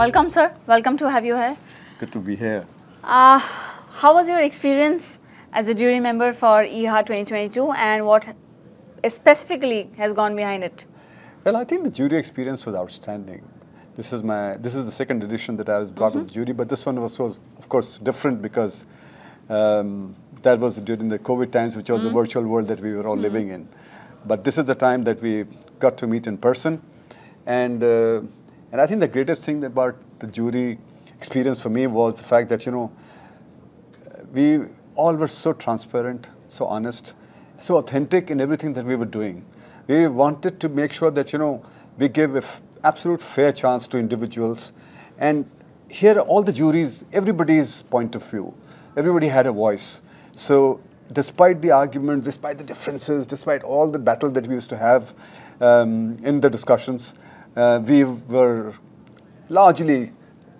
Welcome, sir. Welcome to have you here. Good to be here. Uh, how was your experience as a jury member for IHA 2022 and what specifically has gone behind it? Well, I think the jury experience was outstanding. This is my this is the second edition that I was brought mm -hmm. to the jury, but this one was, was of course different because um, that was during the COVID times, which was mm -hmm. the virtual world that we were all mm -hmm. living in. But this is the time that we got to meet in person, and uh, and I think the greatest thing about the jury experience for me was the fact that you know we all were so transparent, so honest, so authentic in everything that we were doing. We wanted to make sure that you know we give a absolute fair chance to individuals. And here, all the juries, everybody's point of view, everybody had a voice. So, despite the arguments, despite the differences, despite all the battle that we used to have um, in the discussions, we were largely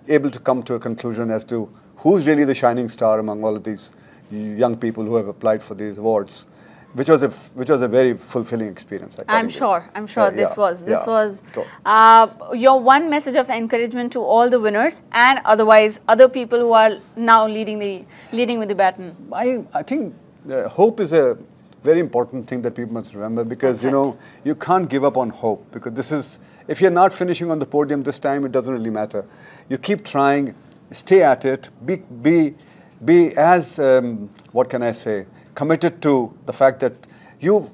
able to come to a conclusion as to who's really the shining star among all of these young people who have applied for these awards which was a which was a very fulfilling experience. I'm sure. I'm sure this yeah, was this yeah, was uh, your one message of encouragement to all the winners and otherwise other people who are now leading the leading with the baton. I I think uh, hope is a very important thing that people must remember because you know you can't give up on hope because this is if you're not finishing on the podium this time it doesn't really matter. You keep trying, stay at it, be be be as um, what can I say committed to the fact that you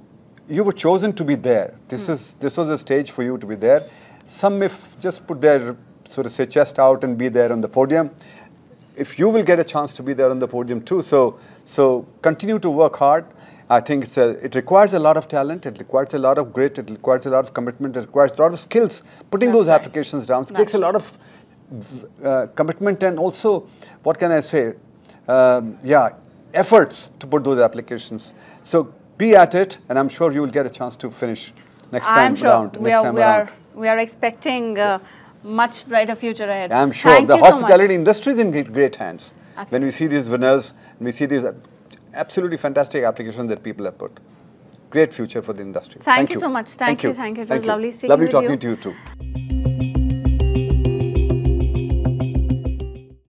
you were chosen to be there. This mm. is this was a stage for you to be there. Some if just put their sort of say chest out and be there on the podium. If you will get a chance to be there on the podium too, so so continue to work hard. I think it's a, it requires a lot of talent, it requires a lot of grit, it requires a lot of commitment, it requires a lot of skills. Putting That's those right. applications down it takes a lot of uh, commitment and also, what can I say? Um, yeah, efforts to put those applications. So be at it, and I'm sure you will get a chance to finish next time I'm sure around. We next are, time we around. Are, we are expecting a much brighter future ahead. I'm sure Thank the hospitality so industry is in great hands. Absolutely. When we see these winners, we see these absolutely fantastic applications that people have put. Great future for the industry. Thank, thank you, you, so much. Thank, thank you. you. Thank you. It was lovely speaking Lovely with talking you. to you too.